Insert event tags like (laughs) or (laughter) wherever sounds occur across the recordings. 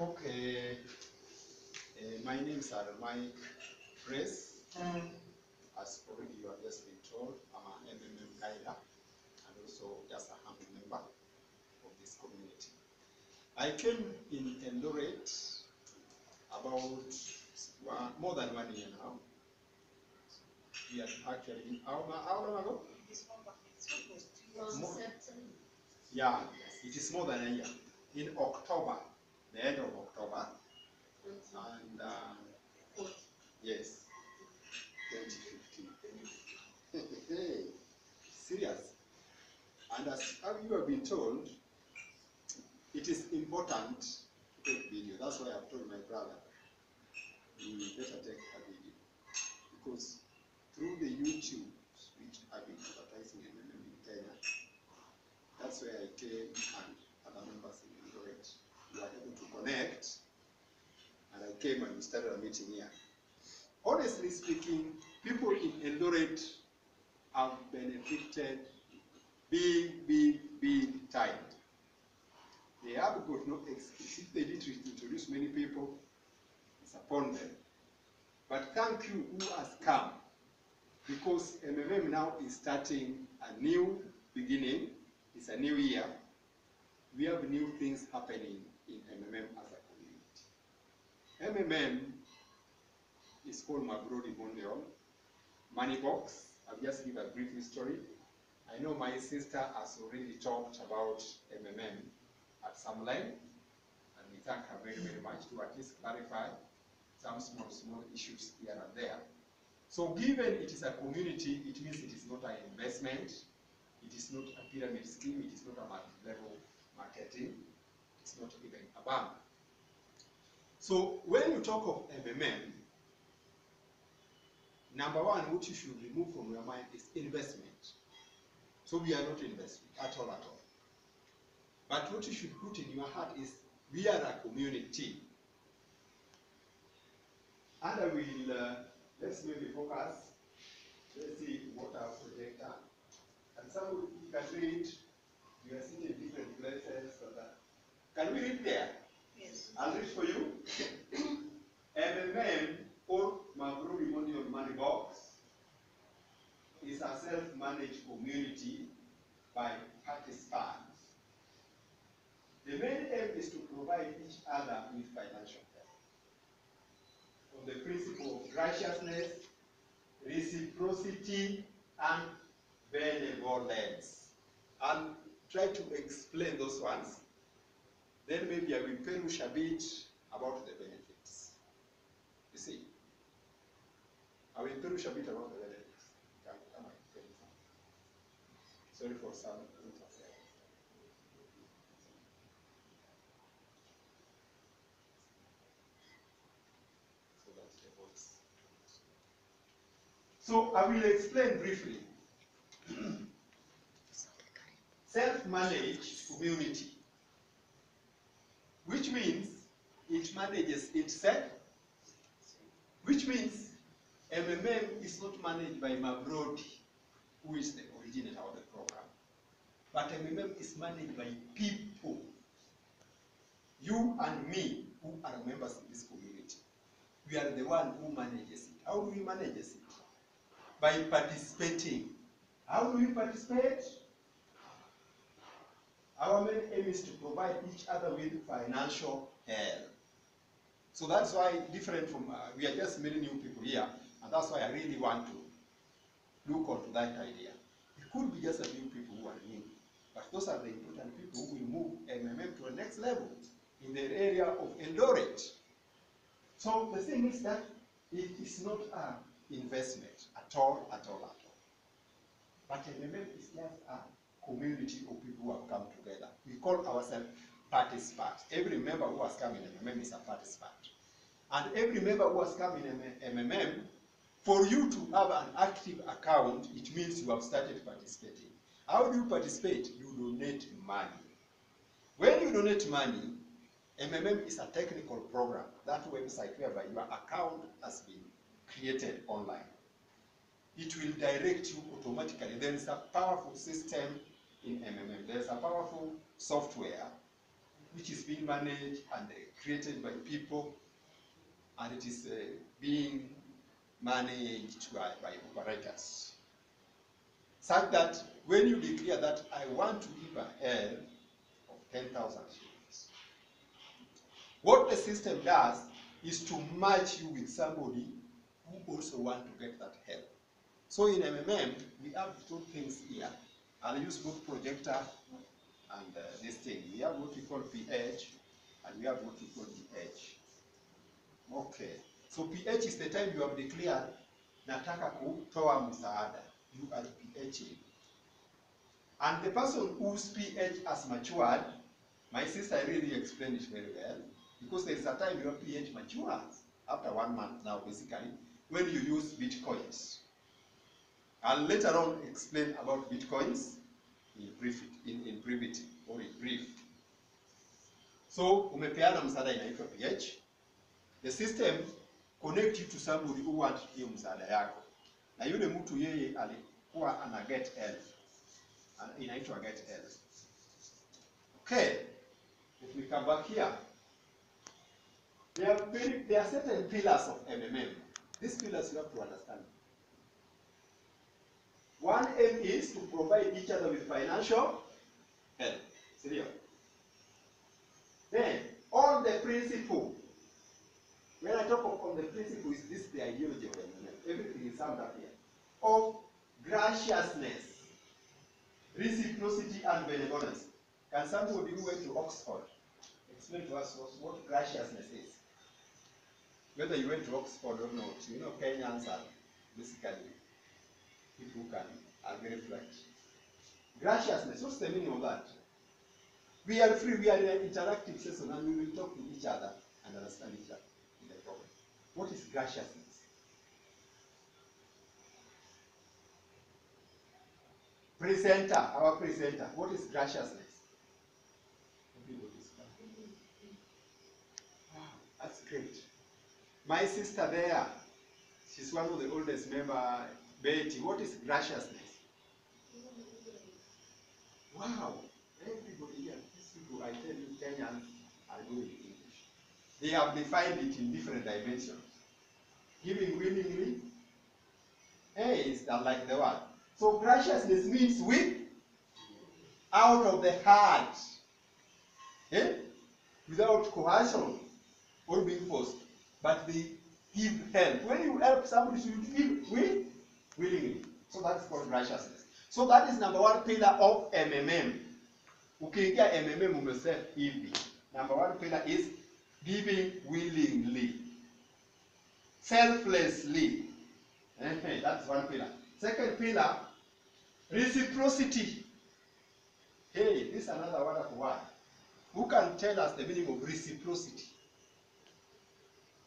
Okay. Uh, my name is Mike Grace. As already you have just been told, I'm an MMM guider and also just a humble member of this community. I came in Eldoret about one, more than one year now. We are actually, how, how long ago? More- Yeah, it is more than a year. In October, the end of October, and uh, yes, 2015. (laughs) Serious. And as you have been told, it is important to take video. That's why I've told my brother, you better take a video. Because through the YouTube, which I've been advertising in, Kenya, that's where I came and other members in to connect. And I came and we started a meeting here. Honestly speaking, people in Eldoret have benefited big, big, big time. They have got no excuse. If they did introduce many people, it's upon them. But thank you who has come because MMM now is starting a new beginning. It's a new year. We have new things happening in MMM as a community. MMM is called Mabrodi Mondial. Money Box. I'll just give a brief history. I know my sister has already talked about MMM at some length, and we thank her very, very much to at least clarify some small, small issues here and there. So given it is a community, it means it is not an investment, it is not a pyramid scheme, it is not a multi-level marketing, not even. So when you talk of MMM, number one, what you should remove from your mind is investment. So we are not investment at all, at all. But what you should put in your heart is we are a community. And I will, uh, let's maybe focus. Let's see what our projector. And some you can read, you are sitting in different places. So that, can we read there? Yes. I'll read for you. MMM or Mabruri Mondial Money Box is a self-managed community by participants. The main aim is to provide each other with financial help. On the principle of righteousness, reciprocity, and benevolence. And try to explain those ones then maybe I will perish a bit about the benefits. You see, I will perish a bit about the benefits. Sorry for some. So I will explain briefly. (clears throat) Self-managed community which means it manages itself, which means MMM is not managed by Mabrodi, who is the originator of the program, but MMM is managed by people, you and me, who are members of this community. We are the one who manages it. How do we manage it? By participating. How do we participate? Our main aim is to provide each other with financial help. So that's why different from, uh, we are just many new people here, and that's why I really want to look onto that idea. It could be just a few people who are new, but those are the important people who will move MMM to the next level in the area of endurance. So the thing is that it is not an investment at all, at all, at all. But MMM is just a community of people who have come together. We call ourselves participants. Every member who has come in MMM is a participant. And every member who has come in MMM, for you to have an active account, it means you have started participating. How do you participate? You donate money. When you donate money, MMM is a technical program, that website whereby your account has been created online. It will direct you automatically. There is a powerful system in MMM. There is a powerful software which is being managed and uh, created by people, and it is uh, being managed by, by operators. Such that when you declare that I want to give a help of 10,000 shillings, what the system does is to match you with somebody who also want to get that help. So in MMM, we have two things here. I'll use both projector and uh, this thing. We have what we call PH and we have what we call GH. Okay. So PH is the time you have declared nataka kutoa msaada. You are PHing. And the person whose PH has matured, my sister really explained it very well, because there is a time your PH matures after one month now, basically, when you use bitcoins. I'll later on explain about bitcoins in brief, in, in brevity or in brief. So umepeana msaada inaitwa PH. The system connect you to somebody who want hiyo msaada yako, na yule mtu yeye alikuwa ana get help, inaitwa get help. Okay, if we come back here, there are there are certain pillars of MMM. These pillars you have to understand. One aim is to provide each other with financial help. Then, on the principle, when I talk of on the principle, is this the ideology of MMM? Everything is summed up here. Of graciousness, reciprocity, and benevolence. Can somebody who went to Oxford explain to us what, what graciousness is? Whether you went to Oxford or not, you know Kenyans are basically people can very flat. Graciousness, what's the meaning of that? We are free, we are in an interactive session and we will talk with each other and understand each other in the problem. What is graciousness? Presenter, our presenter, what is graciousness? Wow, that's great. My sister there, she's one of the oldest member, Betty. What is graciousness? Wow, everybody here, these people, I tell you, Kenyans are good in English. They have defined it in different dimensions. Giving willingly, hey, is that like the word? So graciousness means with, out of the heart, eh? without coercion or being forced, but they give help. When you help somebody, you give with willingly. So that's called graciousness. So that is number one pillar of MMM. Ukiingia MMM umesema hivi. Number one pillar is giving willingly. Selflessly. That's one pillar. Second pillar, reciprocity. Hey, this is another wonderful word. Who can tell us the meaning of reciprocity?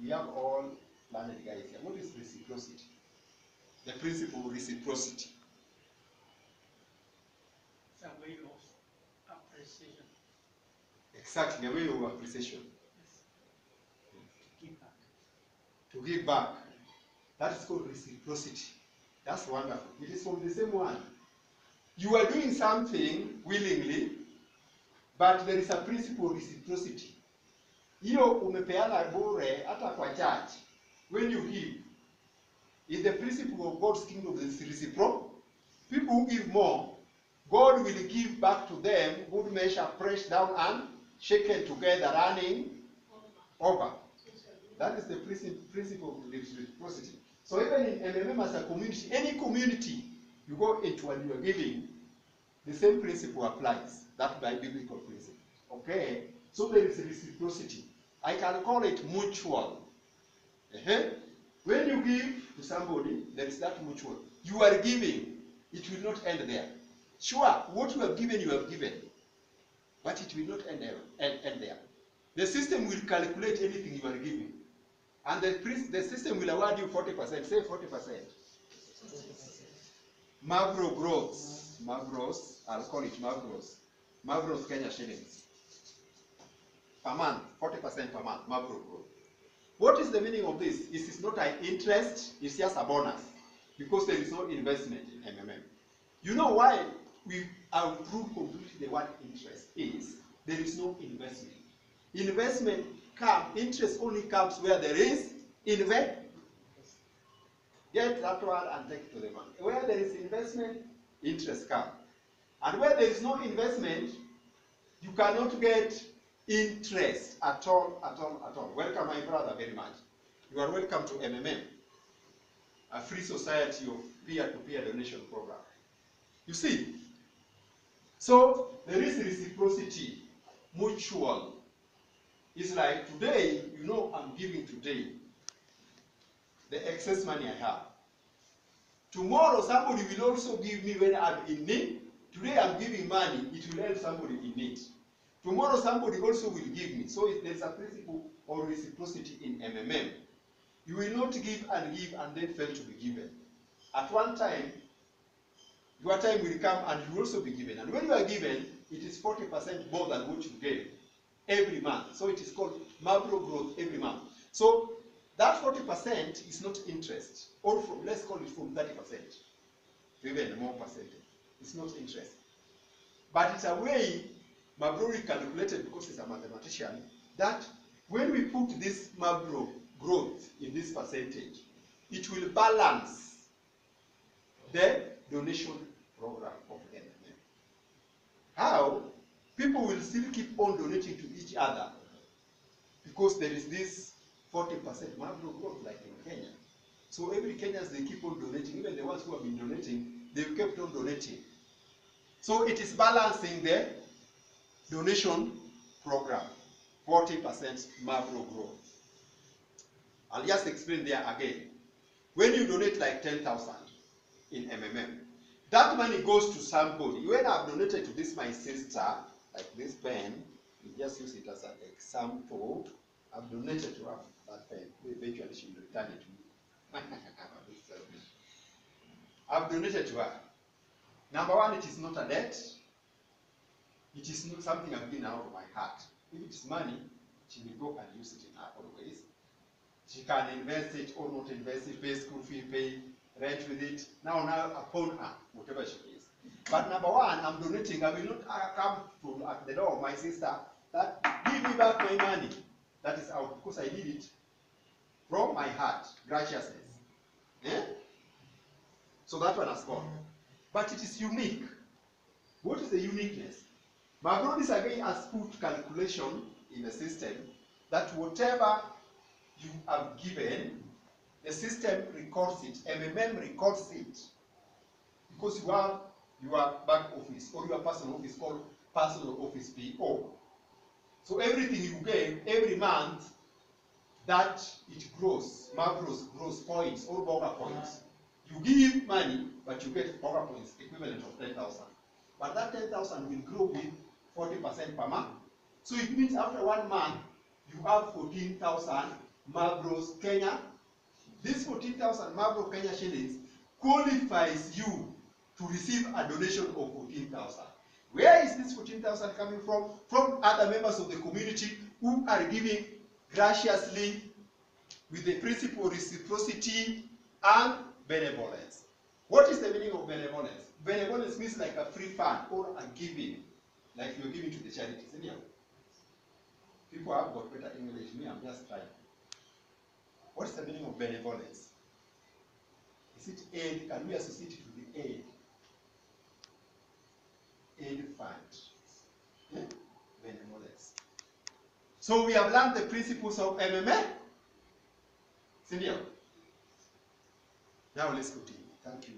We have all learned guys here. What is reciprocity? The principle of reciprocity. It's a way of appreciation. Exactly, a way of appreciation. Yes. To give back. To give back. That is called reciprocity. That's wonderful. It is from the same one. You are doing something willingly, but there is a principle of reciprocity. Hiyo umepeana bure hata kwa church. When you give, is the principle of God's kingdom is reciprocal. People who give more, God will give back to them good measure, pressed down and shaken together, running over. That is the principle of reciprocity. So even in MMM as a community, any community you go into and you are giving, the same principle applies. That by biblical principle. Okay? So there is reciprocity. I can call it mutual. Uh-huh. When you give to somebody, there is that mutual. You are giving. It will not end there. Sure, what you have given, you have given. But it will not end, there- end, end there. The system will calculate anything you are giving. And the, the system will award you 40%. Say 40%. Mavro gross. Mavros, I'll call it Mavros. Mavros Kenya shillings. Per month, 40% per month, Mavro growth. What is the meaning of this? This is not an interest, it's just a bonus. Because there is no investment in MMM. You know why we proved completely the word interest is there is no investment. Investment come, interest only comes where there is invest. Get that word and take it to the bank. Where there is investment, interest comes. And where there is no investment, you cannot get interest at all, at all, at all. Welcome, my brother, very much. You are welcome to MMM, a free society of peer-to-peer donation program. You see, so there is reciprocity, mutual. It's like today, you know, I'm giving today the excess money I have. Tomorrow, somebody will also give me when I'm in need. Today, I'm giving money, it will help somebody in need. Tomorrow, somebody also will give me. So there's a principle of reciprocity in MMM. You will not give and give and then fail to be given. At one time, your time will come and you will also be given. And when you are given, it is 40% more than what you gave every month. So it is called Mavro growth every month. So that 40% is not interest, or from, let's call it from 30% to even more percentage. It's not interest. But it's a way Mabro calculated because he's a mathematician that when we put this Mabro growth in this percentage, it will balance the donation program of NMM. How? People will still keep on donating to each other because there is this 40% Mavro growth like in Kenya. So every Kenyans they keep on donating, even the ones who have been donating, they've kept on donating. So it is balancing the donation program, 40% Mavro growth. I'll just explain there again. When you donate like 10,000 in MMM, that money goes to somebody. When I've donated to this my sister, like this pen, we just use it as an example. I've donated to her that pen. Eventually she will return it to me. (laughs) I've donated to her. Number one, it is not a debt. It is not something I'm giving out of my heart. If it is money, she will go and use it in her own ways. She can invest it or not invest it, pay school fee, pay rent with it. Now, now upon her, whatever she is. But number one, I'm donating. I will not come to at the door of my sister that give me back my money. That is out because I did it from my heart, graciousness. Eh? So that one has gone. But it is unique. What is the uniqueness? Brothers again has put calculation in the system that whatever you have given, the system records it, MMM records it. Because you have your back office or your personal office called personal office PO. So everything you gave every month, that it grows, Mavros grows points or Boga points. You give money, but you get Boga points equivalent of 10,000. But that 10,000 will grow with 40% per month. So it means after one month, you have 14,000 Mabros Kenya. This 14,000 Mabro Kenya shillings qualifies you to receive a donation of 14,000. Where is this 14,000 coming from? From other members of the community who are giving graciously with the principle of reciprocity and benevolence. What is the meaning of benevolence? Benevolence means like a free fund or a giving, like you're giving to the charities. Anyhow, people have got better English. Me, I'm just trying. What is the meaning of benevolence? Is it aid? Can we associate it with the aid? Aid fund. Eh? Benevolence. So we have learned the principles of MMA. Sindio? Now let's continue. Thank you.